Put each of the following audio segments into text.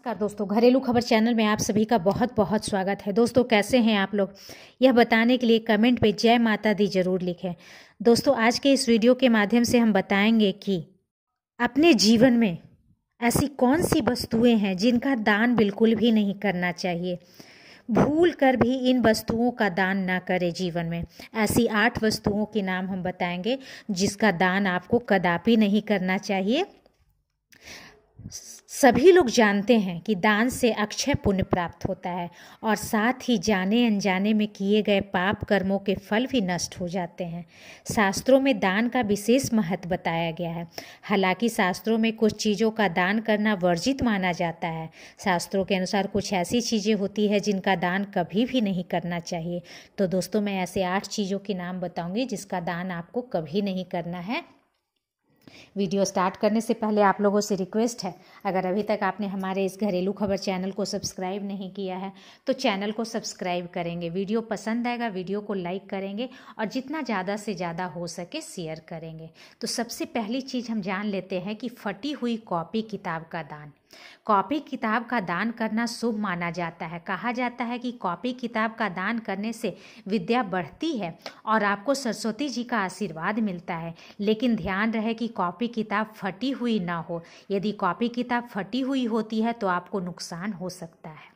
नमस्कार दोस्तों, घरेलू खबर चैनल में आप सभी का बहुत बहुत स्वागत है। दोस्तों, कैसे हैं आप लोग? यह बताने के लिए कमेंट पे जय माता दी ज़रूर लिखें। दोस्तों, आज के इस वीडियो के माध्यम से हम बताएँगे कि अपने जीवन में ऐसी कौन सी वस्तुएँ हैं जिनका दान बिल्कुल भी नहीं करना चाहिए। भूल कर भी इन वस्तुओं का दान ना करें जीवन में। ऐसी आठ वस्तुओं के नाम हम बताएँगे जिसका दान आपको कदापि नहीं करना चाहिए। सभी लोग जानते हैं कि दान से अक्षय पुण्य प्राप्त होता है और साथ ही जाने अनजाने में किए गए पाप कर्मों के फल भी नष्ट हो जाते हैं। शास्त्रों में दान का विशेष महत्व बताया गया है। हालाँकि शास्त्रों में कुछ चीज़ों का दान करना वर्जित माना जाता है। शास्त्रों के अनुसार कुछ ऐसी चीज़ें होती है जिनका दान कभी भी नहीं करना चाहिए। तो दोस्तों, मैं ऐसे आठ चीज़ों के नाम बताऊँगी जिसका दान आपको कभी नहीं करना है। वीडियो स्टार्ट करने से पहले आप लोगों से रिक्वेस्ट है, अगर अभी तक आपने हमारे इस घरेलू खबर चैनल को सब्सक्राइब नहीं किया है तो चैनल को सब्सक्राइब करेंगे। वीडियो पसंद आएगा, वीडियो को लाइक करेंगे और जितना ज़्यादा से ज़्यादा हो सके शेयर करेंगे। तो सबसे पहली चीज़ हम जान लेते हैं कि फटी हुई कॉपी किताब का दान। कॉपी किताब का दान करना शुभ माना जाता है। कहा जाता है कि कॉपी किताब का दान करने से विद्या बढ़ती है और आपको सरस्वती जी का आशीर्वाद मिलता है। लेकिन ध्यान रहे कि कॉपी किताब फटी हुई ना हो। यदि कॉपी किताब फटी हुई होती है तो आपको नुकसान हो सकता है।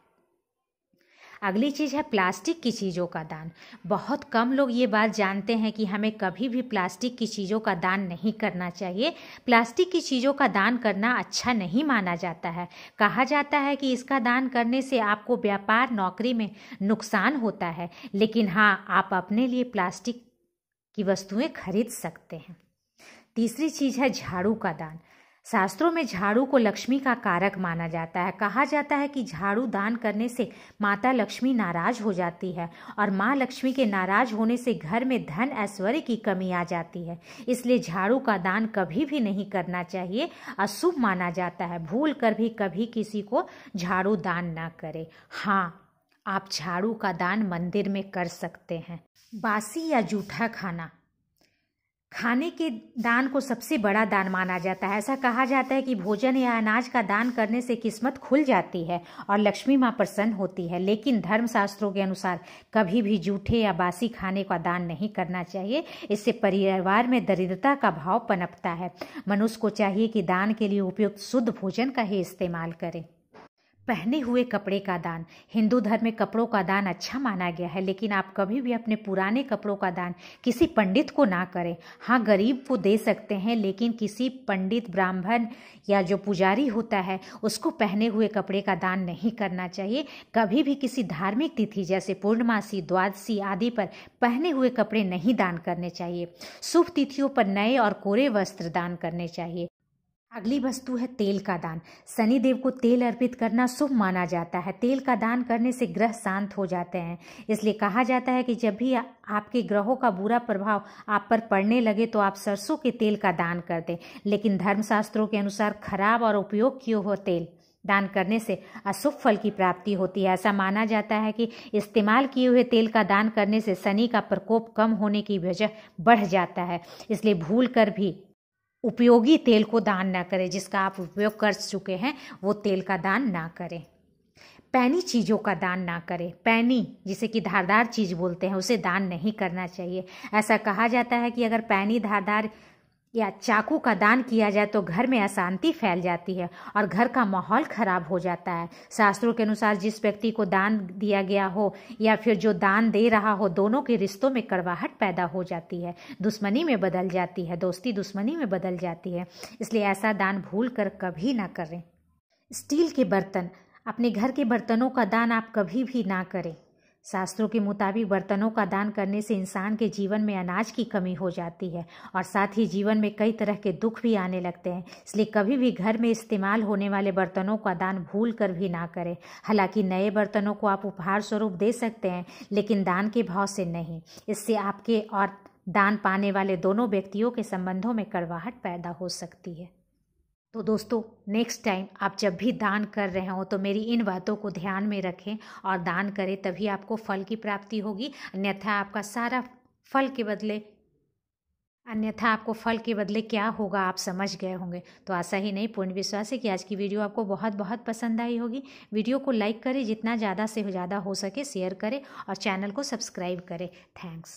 अगली चीज़ है प्लास्टिक की चीज़ों का दान। बहुत कम लोग ये बात जानते हैं कि हमें कभी भी प्लास्टिक की चीज़ों का दान नहीं करना चाहिए। प्लास्टिक की चीज़ों का दान करना अच्छा नहीं माना जाता है। कहा जाता है कि इसका दान करने से आपको व्यापार, नौकरी में नुकसान होता है। लेकिन हाँ आप अपने लिए प्लास्टिक की वस्तुएँ खरीद सकते हैं। तीसरी चीज़ है झाड़ू का दान। शास्त्रों में झाड़ू को लक्ष्मी का कारक माना जाता है। कहा जाता है कि झाड़ू दान करने से माता लक्ष्मी नाराज़ हो जाती है और माँ लक्ष्मी के नाराज़ होने से घर में धन ऐश्वर्य की कमी आ जाती है। इसलिए झाड़ू का दान कभी भी नहीं करना चाहिए। अशुभ माना जाता है। भूल कर भी कभी किसी को झाड़ू दान ना करे। हाँ आप झाड़ू का दान मंदिर में कर सकते हैं। बासी या जूठा खाना। खाने के दान को सबसे बड़ा दान माना जाता है। ऐसा कहा जाता है कि भोजन या अनाज का दान करने से किस्मत खुल जाती है और लक्ष्मी माँ प्रसन्न होती है। लेकिन धर्मशास्त्रों के अनुसार कभी भी जूठे या बासी खाने का दान नहीं करना चाहिए। इससे परिवार में दरिद्रता का भाव पनपता है। मनुष्य को चाहिए कि दान के लिए उपयुक्त शुद्ध भोजन का ही इस्तेमाल करें। पहने हुए कपड़े का दान। हिंदू धर्म में कपड़ों का दान अच्छा माना गया है, लेकिन आप कभी भी अपने पुराने कपड़ों का दान किसी पंडित को ना करें। हाँ गरीब को दे सकते हैं, लेकिन किसी पंडित, ब्राह्मण या जो पुजारी होता है, उसको पहने हुए कपड़े का दान नहीं करना चाहिए। कभी भी किसी धार्मिक तिथि, जैसे पूर्णमासी, द्वादशी आदि पर पहने हुए कपड़े नहीं दान करने चाहिए। शुभ तिथियों पर नए और कोरे वस्त्र दान करने चाहिए। अगली वस्तु है तेल का दान। शनि देव को तेल अर्पित करना शुभ माना जाता है। तेल का दान करने से ग्रह शांत हो जाते हैं। इसलिए कहा जाता है कि जब भी आपके ग्रहों का बुरा प्रभाव आप पर पड़ने लगे तो आप सरसों के तेल का दान कर दें। लेकिन धर्मशास्त्रों के अनुसार खराब और उपयोग किए हुए तेल? दान करने से अशुभ फल की प्राप्ति होती है। ऐसा माना जाता है कि इस्तेमाल किए हुए तेल का दान करने से शनि का प्रकोप कम होने की वजह बढ़ जाता है। इसलिए भूल कर भी उपयोगी तेल को दान ना करें, जिसका आप उपयोग कर चुके हैं, वो तेल का दान ना करें। पैनी चीज़ों का दान ना करें। पैनी, जिसे कि धारदार चीज़ बोलते हैं, उसे दान नहीं करना चाहिए। ऐसा कहा जाता है कि अगर पैनी धारदार या चाकू का दान किया जाए तो घर में अशांति फैल जाती है और घर का माहौल खराब हो जाता है। शास्त्रों के अनुसार जिस व्यक्ति को दान दिया गया हो या फिर जो दान दे रहा हो, दोनों के रिश्तों में कड़वाहट पैदा हो जाती है। दुश्मनी में बदल जाती है, दोस्ती दुश्मनी में बदल जाती है। इसलिए ऐसा दान भूल कर कभी ना करें। स्टील के बर्तन, अपने घर के बर्तनों का दान आप कभी भी ना करें। शास्त्रों के मुताबिक बर्तनों का दान करने से इंसान के जीवन में अनाज की कमी हो जाती है और साथ ही जीवन में कई तरह के दुख भी आने लगते हैं, इसलिए कभी भी घर में इस्तेमाल होने वाले बर्तनों का दान भूल कर भी ना करें। हालाँकि नए बर्तनों को आप उपहार स्वरूप दे सकते हैं, लेकिन दान के भाव से नहीं। इससे आपके और दान पाने वाले दोनों व्यक्तियों के संबंधों में कड़वाहट पैदा हो सकती है। तो दोस्तों नेक्स्ट टाइम आप जब भी दान कर रहे हो तो मेरी इन बातों को ध्यान में रखें और दान करें, तभी आपको फल की प्राप्ति होगी। अन्यथा आपका सारा फल के बदले, अन्यथा आपको फल के बदले क्या होगा, आप समझ गए होंगे। तो ऐसा ही नहीं, पूर्ण विश्वास है कि आज की वीडियो आपको बहुत बहुत पसंद आई होगी। वीडियो को लाइक करें, जितना ज़्यादा से ज़्यादा हो सके शेयर करें और चैनल को सब्सक्राइब करें। थैंक्स